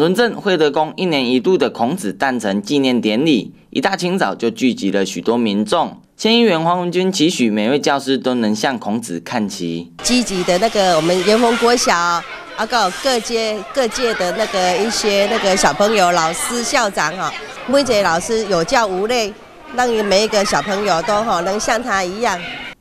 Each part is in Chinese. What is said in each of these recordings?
屯镇惠德宫一年一度的孔子诞辰纪念典礼，一大清早就聚集了许多民众。县议员黄文君期许每位教师都能向孔子看齐。积极的那个我们元丰国小，啊，个各界各界的那个一些那个小朋友、老师、校长哈，每一个老师有教无类，让每一个小朋友都哈能像他一样。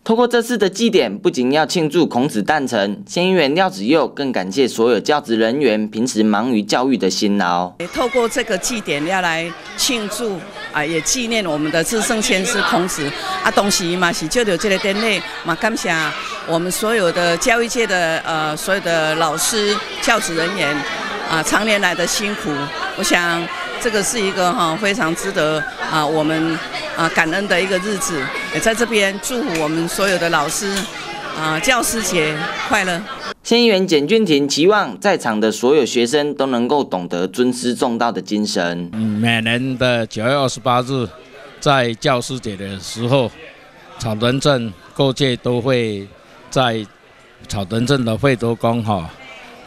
透过这次的祭典，不仅要庆祝孔子诞辰，县议员廖子佑更感谢所有教职人员平时忙于教育的辛劳。透过这个祭典，要来庆祝啊，也纪念我们的至圣先师孔子啊。同时嘛，是就着这个典礼嘛，感谢我们所有的教育界的呃所有的老师、教职人员啊，常年来的辛苦。我想这个是一个哈非常值得啊我们。啊，感恩的一个日子，也在这边祝福我们所有的老师，啊，教师节快乐。县议员简俊廷期望在场的所有学生都能够懂得尊师重道的精神。嗯，每年的九月二十八日，在教师节的时候，草屯镇各界都会在草屯镇的惠德宫哈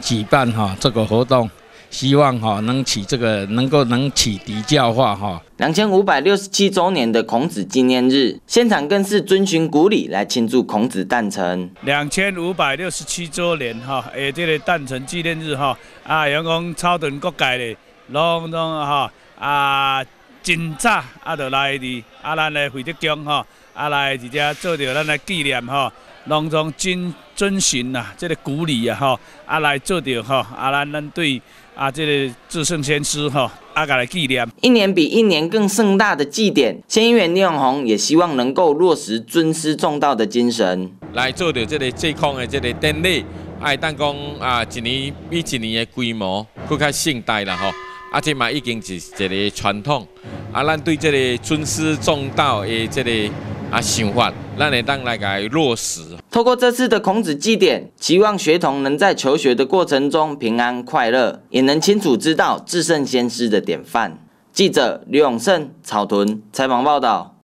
举办哈这个活动。希望哈能起这个能够能启迪教化哈。两千五百六十七周年的孔子纪念日，现场更是遵循古礼来庆祝孔子诞辰。两千五百六十七周年哈，诶，这个诞辰纪念日哈，啊，阳光超等各界的拢拢哈啊，真早啊，就来伫啊，咱的会德宫哈，啊来直接做着咱的纪念哈。隆重遵遵循呐，这个古礼啊，吼，啊来做着吼，啊咱咱对啊这个至圣先师哈，啊来纪念。一年比一年更盛大的祭典，县议员李永宏也希望能够落实尊师重道的精神，来做着这个最康的这个典礼，爱当讲啊一年比一年的规模更较盛大啦，吼，啊这嘛已经是一个传统，啊咱对这个尊师重道的这个。啊，想法，咱会当来个落实。透过这次的孔子祭典，期望学童能在求学的过程中平安快乐，也能清楚知道至圣先师的典范。记者刘永胜、草屯采访报道。